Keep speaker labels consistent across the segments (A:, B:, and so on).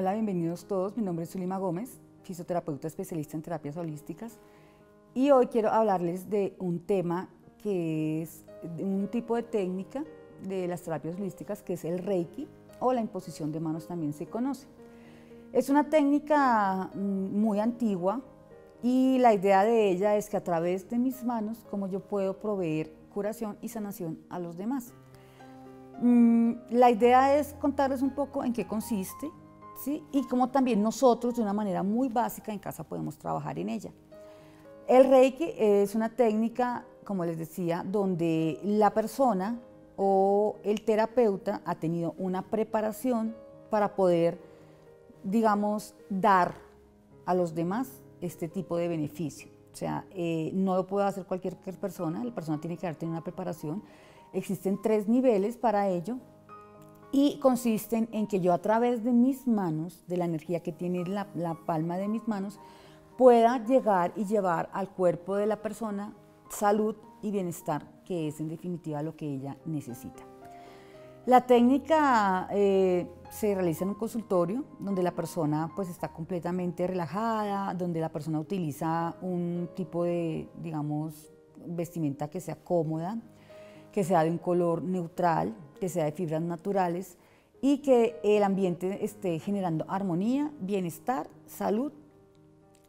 A: Hola, bienvenidos todos. Mi nombre es Zulima Gómez, fisioterapeuta especialista en terapias holísticas. Y hoy quiero hablarles de un tema que es un tipo de técnica de las terapias holísticas que es el Reiki o la imposición de manos también se conoce. Es una técnica mm, muy antigua y la idea de ella es que a través de mis manos, como yo puedo proveer curación y sanación a los demás. Mm, la idea es contarles un poco en qué consiste, y como también nosotros de una manera muy básica en casa podemos trabajar en ella. El Reiki es una técnica, como les decía, donde la persona o el terapeuta ha tenido una preparación para poder, digamos, dar a los demás este tipo de beneficio. O sea, eh, no lo puede hacer cualquier persona, la persona tiene que haber tenido una preparación. Existen tres niveles para ello y consisten en que yo a través de mis manos, de la energía que tiene la, palma de mis manos, pueda llegar y llevar al cuerpo de la persona salud y bienestar, que es en definitiva lo que ella necesita. La técnica eh, se realiza en un consultorio donde la persona pues está completamente relajada, donde la persona utiliza un tipo de, digamos, vestimenta que sea cómoda, que sea de un color neutral, que sea de fibras naturales y que el ambiente esté generando armonía, bienestar, salud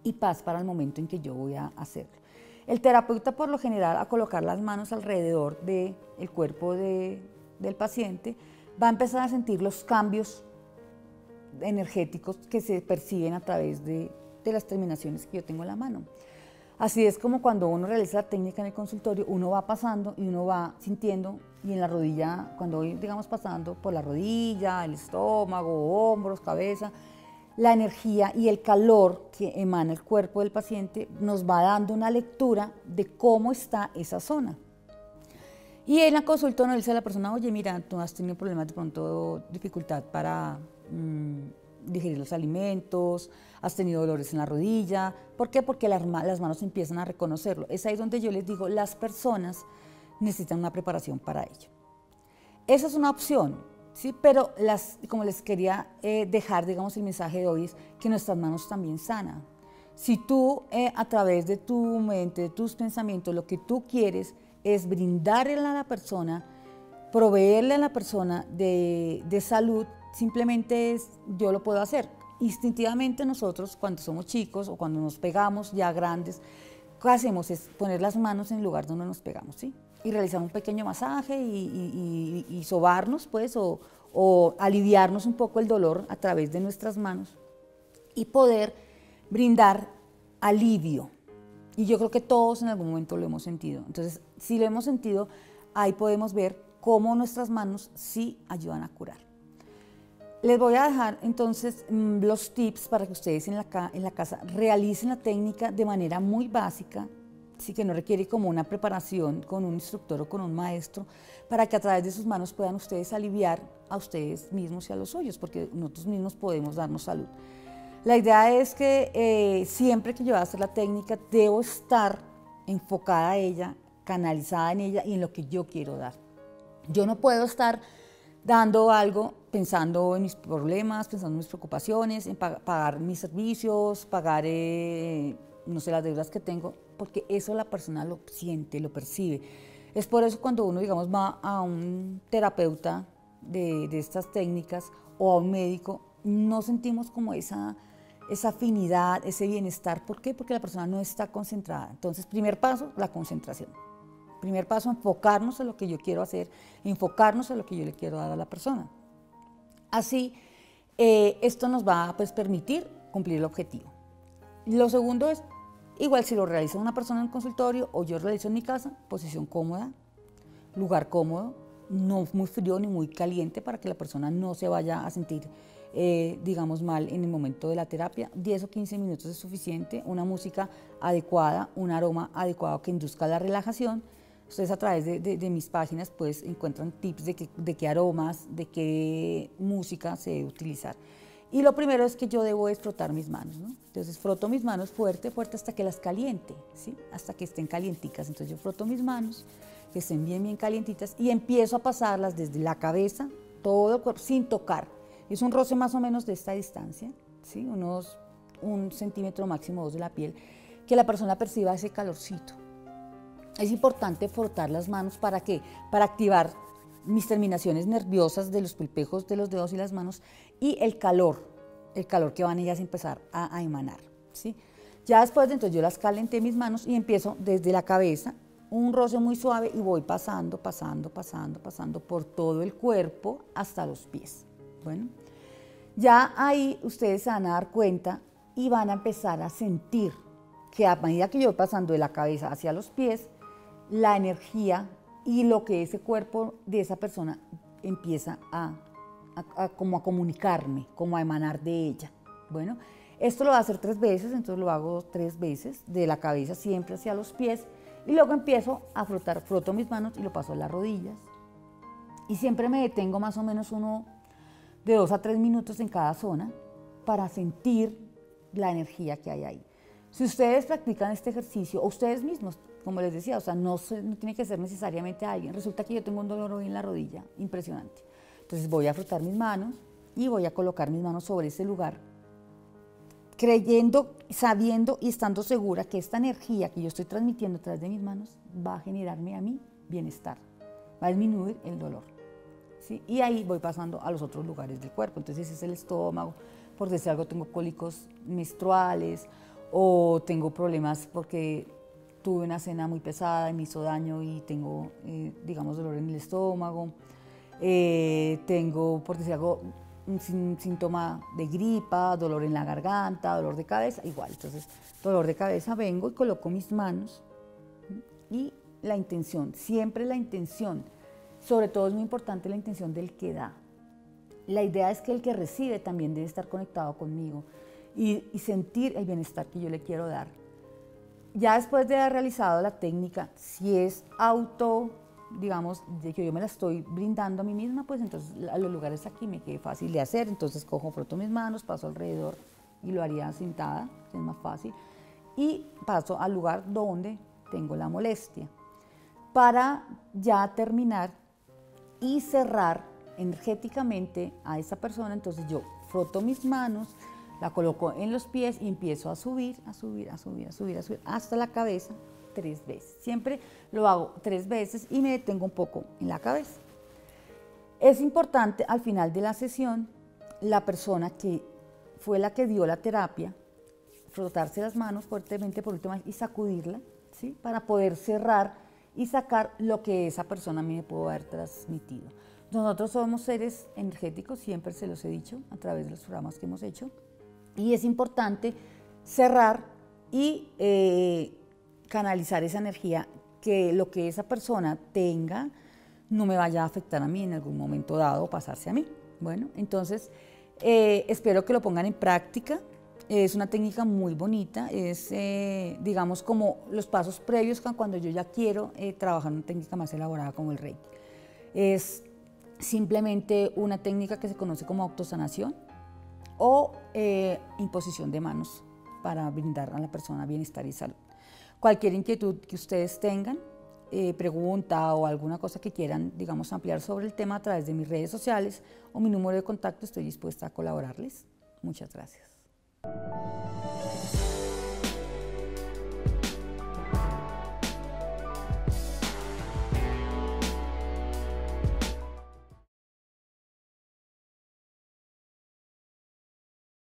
A: y paz para el momento en que yo voy a hacerlo. El terapeuta por lo general a colocar las manos alrededor del cuerpo del paciente va a empezar a sentir los cambios energéticos que se perciben a través de, de las terminaciones que yo tengo en la mano. Así es como cuando uno realiza la técnica en el consultorio, uno va pasando y uno va sintiendo y en la rodilla, cuando voy, digamos, pasando por la rodilla, el estómago, hombros, cabeza, la energía y el calor que emana el cuerpo del paciente nos va dando una lectura de cómo está esa zona. Y en la consulta le dice a la persona, oye, mira, tú has tenido problemas de pronto, dificultad para mm, digerir los alimentos, has tenido dolores en la rodilla. ¿Por qué? Porque las, manos empiezan a reconocerlo. Es ahí donde yo les digo, las personas necesitan una preparación para ello. Esa es una opción, ¿sí? pero las, como les quería eh, dejar, digamos, el mensaje de hoy es que nuestras manos también sanan. Si tú, eh, a través de tu mente, de tus pensamientos, lo que tú quieres es brindarle a la persona, proveerle a la persona de, de salud, simplemente es, yo lo puedo hacer. Instintivamente nosotros cuando somos chicos o cuando nos pegamos ya grandes, ¿qué hacemos? Es poner las manos en el lugar donde nos pegamos, ¿sí? Y realizar un pequeño masaje y, sobarnos, pues, o aliviarnos un poco el dolor a través de nuestras manos y poder brindar alivio. Y yo creo que todos en algún momento lo hemos sentido. Entonces, si lo hemos sentido, ahí podemos ver cómo nuestras manos sí ayudan a curar. Les voy a dejar entonces mm, los tips para que ustedes en la, casa realicen la técnica de manera muy básica, sí que no requiere como una preparación con un instructor o con un maestro, para que a través de sus manos puedan ustedes aliviar a ustedes mismos y a los suyos, porque nosotros mismos podemos darnos salud. La idea es que eh, siempre que yo voy a hacer la técnica, debo estar enfocada a ella, canalizada en ella y en lo que yo quiero dar. Yo no puedo estar dando algo pensando en mis problemas, pensando en mis preocupaciones, en pagar mis servicios, pagar, eh, no sé, las deudas que tengo, porque eso la persona lo siente, lo percibe. Es por eso cuando uno, digamos, va a un terapeuta de, de estas técnicas o a un médico, no sentimos como esa, esa afinidad, ese bienestar. ¿Por qué? Porque la persona no está concentrada. Entonces, primer paso, la concentración. Primer paso, enfocarnos en lo que yo quiero hacer, enfocarnos en lo que yo le quiero dar a la persona. Así, eh, esto nos va a pues, permitir cumplir el objetivo. Lo segundo es, igual si lo realiza una persona en consultorio o yo realizo en mi casa, posición cómoda, lugar cómodo, no muy frío ni muy caliente para que la persona no se vaya a sentir, eh, digamos, mal en el momento de la terapia. 10 o 15 minutos es suficiente, una música adecuada, un aroma adecuado que induzca la relajación Ustedes a través de, mis páginas pues encuentran tips de, de qué aromas, de qué música se debe utilizar. Y lo primero es que yo debo es frotar mis manos, ¿no? Entonces froto mis manos fuerte, fuerte hasta que las caliente, ¿sí? Hasta que estén calienticas. Entonces yo froto mis manos, que estén bien, bien calientitas y empiezo a pasarlas desde la cabeza, todo el cuerpo, sin tocar. Es un roce más o menos de esta distancia, ¿sí? unos un centímetro máximo dos de la piel, que la persona perciba ese calorcito. Es importante frotar las manos para qué? Para activar mis terminaciones nerviosas de los pulpejos de los dedos y las manos y el calor, el calor que van ellas a empezar a, a emanar. ¿sí? Ya después de entonces yo las calenté mis manos y empiezo desde la cabeza, un roce muy suave y voy pasando, pasando, pasando, pasando por todo el cuerpo hasta los pies. Bueno, ya ahí ustedes se van a dar cuenta y van a empezar a sentir que a medida que yo voy pasando de la cabeza hacia los pies, la energía y lo que ese cuerpo de esa persona empieza a, como a comunicarme, como a emanar de ella. Bueno, esto lo voy a hacer tres veces, entonces lo hago tres veces, de la cabeza siempre hacia los pies, y luego empiezo a frotar, froto mis manos y lo paso a las rodillas. Y siempre me detengo más o menos uno de dos a tres minutos en cada zona para sentir la energía que hay ahí. Si ustedes practican este ejercicio, o ustedes mismos, como les decía, o sea, no, tiene que ser necesariamente alguien, resulta que yo tengo un dolor hoy en la rodilla, impresionante. Entonces voy a frotar mis manos y voy a colocar mis manos sobre ese lugar, creyendo, sabiendo y estando segura que esta energía que yo estoy transmitiendo a través de mis manos va a generarme a mí bienestar, va a disminuir el dolor. ¿sí? Y ahí voy pasando a los otros lugares del cuerpo. Entonces ese es el estómago, por decir algo, tengo cólicos menstruales o tengo problemas porque tuve una cena muy pesada y me hizo daño y tengo, eh, digamos, dolor en el estómago. Eh, tengo, por decir algo, un síntoma de gripa, dolor en la garganta, dolor de cabeza, igual. Entonces, dolor de cabeza, vengo y coloco mis manos y la intención, siempre la intención. Sobre todo es muy importante la intención del que da. La idea es que el que recibe también debe estar conectado conmigo y, sentir el bienestar que yo le quiero dar. Ya después de haber realizado la técnica, si es auto, digamos, de que yo me la estoy brindando a mí misma, pues entonces a los lugares aquí me quede fácil de hacer. Entonces cojo, froto mis manos, paso alrededor y lo haría sentada, es más fácil. Y paso al lugar donde tengo la molestia. Para ya terminar y cerrar energéticamente a esa persona, entonces yo froto mis manos, la coloco en los pies y empiezo a subir, a subir, a subir, a subir, a subir, hasta la cabeza tres veces. Siempre lo hago tres veces y me detengo un poco en la cabeza. Es importante al final de la sesión, la persona que fue la que dio la terapia, frotarse las manos fuertemente por última vez y sacudirla, ¿sí? para poder cerrar y sacar lo que esa persona a mí me pudo haber transmitido. Nosotros somos seres energéticos, siempre se los he dicho a través de los programas que hemos hecho, y es importante cerrar y eh, canalizar esa energía, que lo que esa persona tenga no me vaya a afectar a mí en algún momento dado o pasarse a mí. Bueno, entonces eh, espero que lo pongan en práctica. Es una técnica muy bonita, es eh, digamos como los pasos previos cuando yo ya quiero trabajar una técnica más elaborada como el Reiki. Es simplemente una técnica que se conoce como autosanación o eh, imposición de manos para brindar a la persona bienestar y salud. Cualquier inquietud que ustedes tengan, eh, pregunta o alguna cosa que quieran, digamos, ampliar sobre el tema a través de mis redes sociales o mi número de contacto, estoy dispuesta a colaborarles. Muchas gracias.